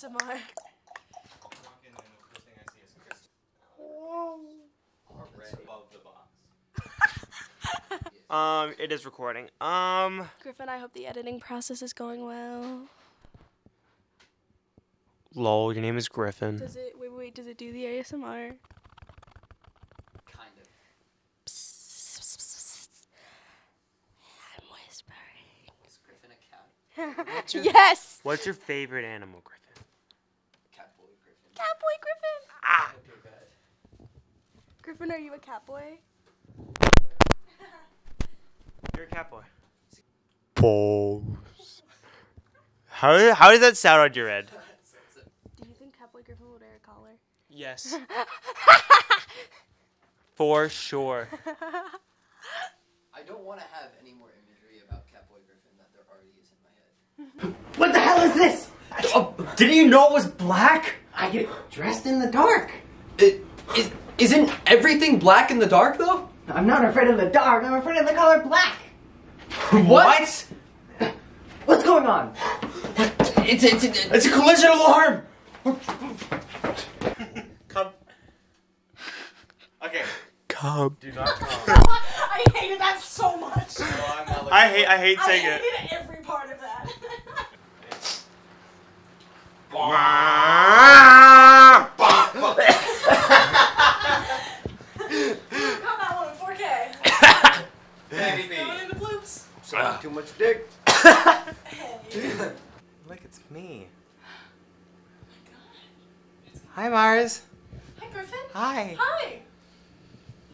ASMR. Um, it is recording. Um, Griffin, I hope the editing process is going well. lol, your name is Griffin. Does it, wait, wait, does it do the ASMR? Kind of. I'm whispering. Is Griffin a cat? yes! What's your favorite animal, Griffin? Cat boy Griffin. Catboy Griffin! Ah! Hope you're bad. Griffin, are you a catboy? You're a cat boy. Balls. How, how does that sound on your end? Do you think Catboy Griffin would wear a collar? Yes. For sure. I don't want to have any more imagery about Catboy Griffin that there already is in my head. What the hell is this? Oh, didn't you know it was black? I get dressed in the dark. It, is, isn't everything black in the dark though? I'm not afraid of the dark. I'm afraid of the color black. What? What's going on? It's it's, it's It's a collision alarm! Come. Okay. Come. Do not come. I hated that so much! No, I'm not I hate I hate I saying it. hated every part of that. Caught that one in 4K. Baby. Going in the bloops. Sucking ah. too much dick. Hey. Look, it's me. Hi, Mars. Hi, Griffin. Hi. Hi.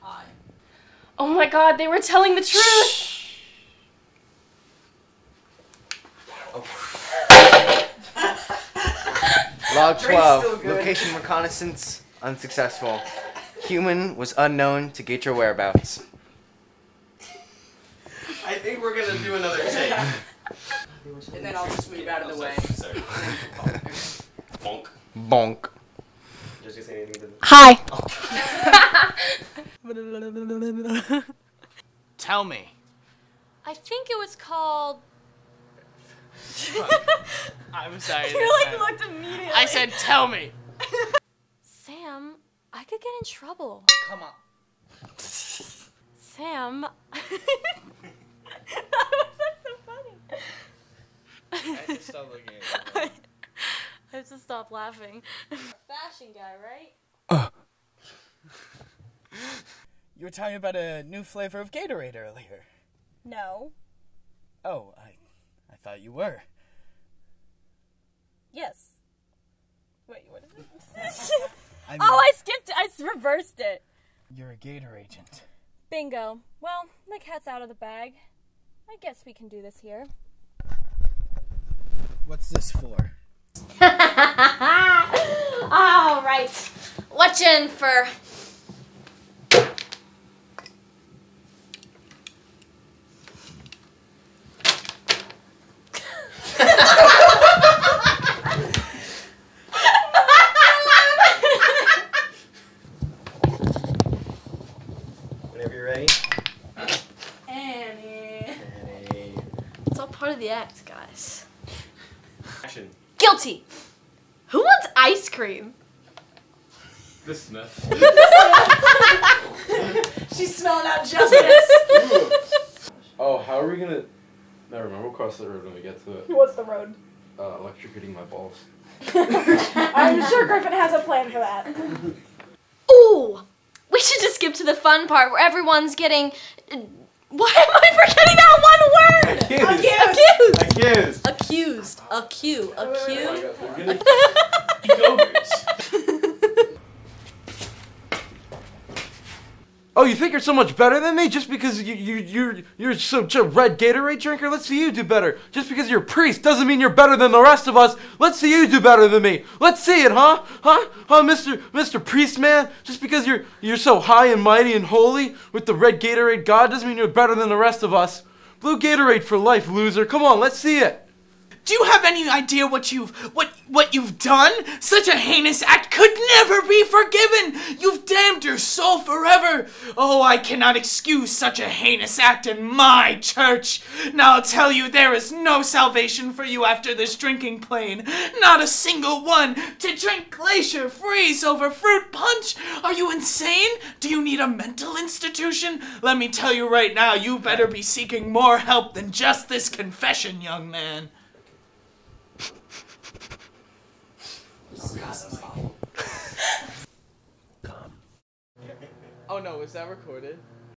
Hi. Oh my god, they were telling the truth! Oh. Log 12. Location reconnaissance unsuccessful. Human was unknown to get your whereabouts. I think we're gonna do another take. And then I'll just move out of the way. Bonk. Bonk. Just gonna say anything to Hi. Tell me. I think it was called. I'm sorry. You like time. looked immediately. I said, tell me. Sam, I could get in trouble. Come on. Sam. How was so funny? I have to stop looking at I have to stop laughing. Fashion guy, right? You were talking about a new flavor of Gatorade earlier. No. Oh, I, I thought you were. Yes. Wait, what is it? I mean, oh, I skipped it. I s- reversed it. You're a Gator agent. Bingo. Well, the cat's out of the bag. I guess we can do this here. What's this for? All right. Watching for. Whenever you're ready. Part of the act, guys. Action. Guilty. Who wants ice cream? The Smith. She's smelling out justice. Oh, how are we gonna? Never mind. We'll cross the road when we get to it. What's the road? Uh, electrocuting my balls. I'm sure Griffin has a plan for that. Ooh, we should just skip to the fun part where everyone's getting. Why am I forgetting that one word? Accused. Accused. Accused. Accused. Accu. Accu. We're gonna- Oh, you think you're so much better than me just because you you you're you're such a red Gatorade drinker? Let's see you do better. Just because you're a priest doesn't mean you're better than the rest of us. Let's see you do better than me. Let's see it, huh? Huh? Huh, Mr. Mr. Priest man? Just because you're you're so high and mighty and holy with the red Gatorade god doesn't mean you're better than the rest of us. Blue Gatorade for life, loser. Come on, let's see it. Do you have any idea what you've what what you've done, such a heinous act could never be forgiven. You've damned your soul forever. Oh, I cannot excuse such a heinous act in my church. Now I'll tell you, there is no salvation for you after this drinking plane. Not a single one. To drink glacier freeze over fruit punch? Are you insane? Do you need a mental institution? Let me tell you right now, you better be seeking more help than just this confession, young man. Oh no, is that recorded?